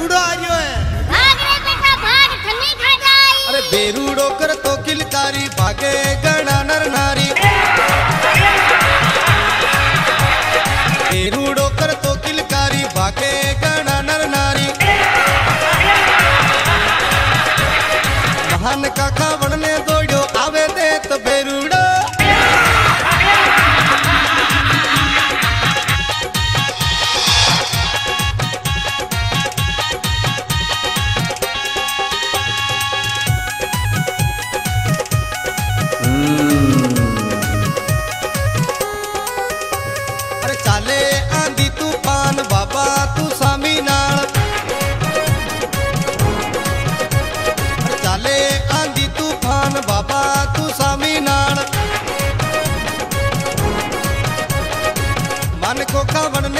बेरूड़ो आ रियो है। भाग रे बेटा भाग थन्नी खा जाई अरे बेरूड़ो कर तो किलकारी भागे गणा नर नारी। बेरूड़ो कर तो किलकारी भागे I'll run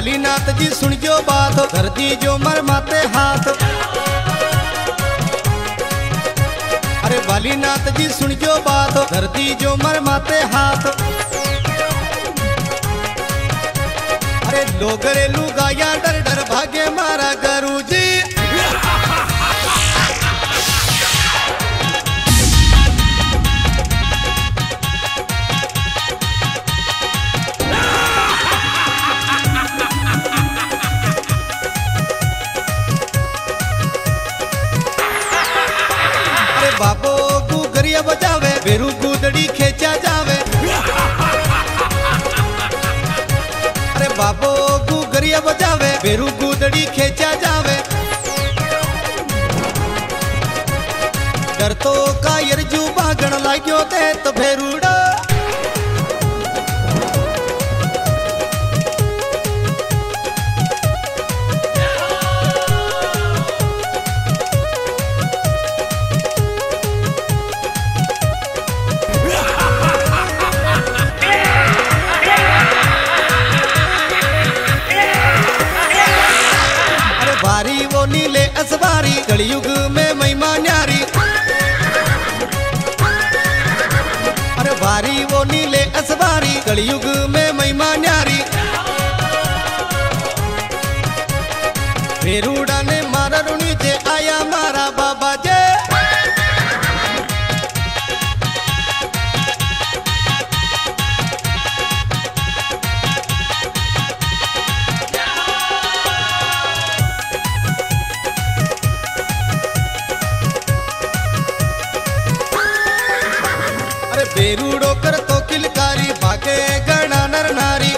अरे बालीनाथ जी सुनियो बात धरती जो मर माते हाथ। अरे बालीनाथ जी सुनियो बात धरती जो मर माते हाथ। अरे लोग घरेलू गाया डर डर भागे मारा गुरु जी बाबो गुगरिया बजावे, बेरू गुदड़ी खेचा जावे। अरे बाबो बजावे, बेरू गुदड़ी खेचा जावे। डर तो कायर जू भागण लागो ते तो फेरूड़ा कलयुग में महिमा न्यारी। अरे भारी वो नीले असवारी, कलयुग में महिमा न्यारी। फेरूड़ा ने बेरूड़ो कर तो किलकारी भागे गणा नर नारी।